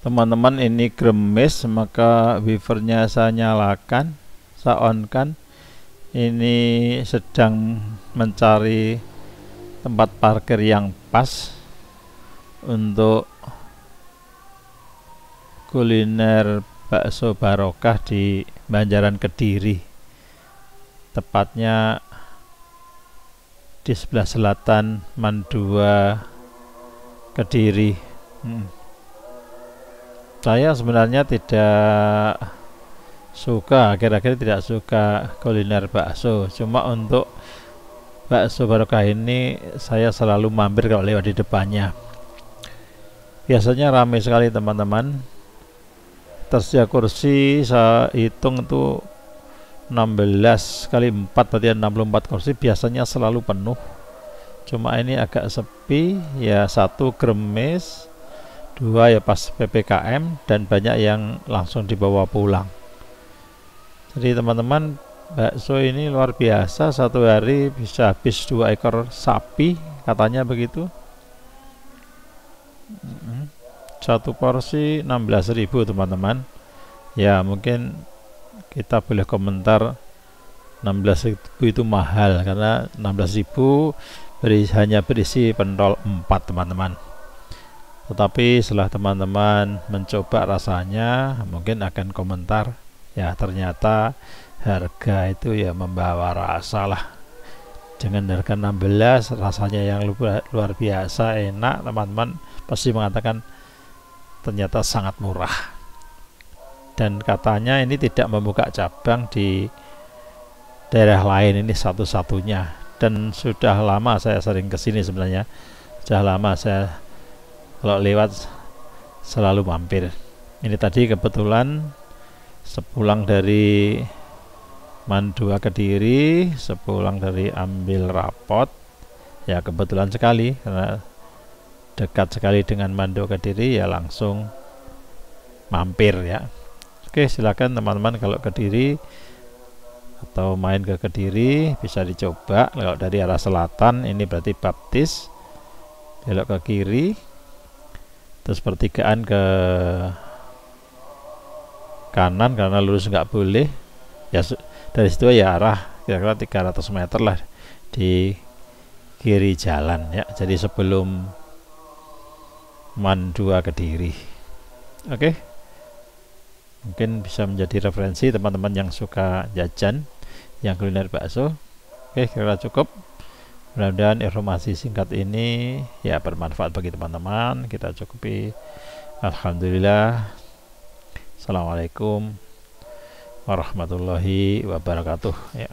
teman-teman ini gremes maka wifernya saya nyalakan saya on kan ini sedang mencari tempat parkir yang pas untuk kuliner bakso barokah di Banjaran Kediri. Tepatnya di sebelah selatan Mandua Kediri. Hmm saya sebenarnya tidak suka akhir-akhir tidak suka kuliner bakso. Cuma untuk bakso barokah ini saya selalu mampir kalau lewat di depannya. Biasanya ramai sekali teman-teman. Tersedia kursi saya hitung itu 16 kali 4 berarti 64 kursi biasanya selalu penuh. Cuma ini agak sepi ya satu gremes dua ya pas PPKM dan banyak yang langsung dibawa pulang. Jadi teman-teman bakso ini luar biasa satu hari bisa habis dua ekor sapi katanya begitu. Satu porsi 16.000 teman-teman. Ya mungkin kita boleh komentar 16.000 itu mahal karena 16.000 beri, hanya berisi pentol 4 teman-teman tetapi setelah teman-teman mencoba rasanya mungkin akan komentar ya ternyata harga itu ya membawa rasa lah. Dengan harga 16 rasanya yang luar biasa enak. Teman-teman pasti mengatakan ternyata sangat murah. Dan katanya ini tidak membuka cabang di daerah lain ini satu-satunya. Dan sudah lama saya sering ke sini sebenarnya. Sudah lama saya kalau lewat selalu mampir. Ini tadi kebetulan sepulang dari Mandua Kediri sepulang dari ambil rapot ya kebetulan sekali karena dekat sekali dengan Mandua Kediri ya langsung mampir ya. Oke silakan teman-teman kalau Kediri atau main ke Kediri bisa dicoba. Kalau dari arah selatan ini berarti baptis. Belok ke kiri terus pertigaan ke kanan karena lurus nggak boleh. Ya dari situ ya arah kira-kira 300 meter lah di kiri jalan ya. Jadi sebelum Mandua Kediri. Oke. Mungkin bisa menjadi referensi teman-teman yang suka jajan yang kuliner bakso. Oke kira-kira cukup mudah-mudahan informasi singkat ini ya bermanfaat bagi teman-teman. Kita cukupi. Alhamdulillah. Assalamualaikum warahmatullahi wabarakatuh. Ya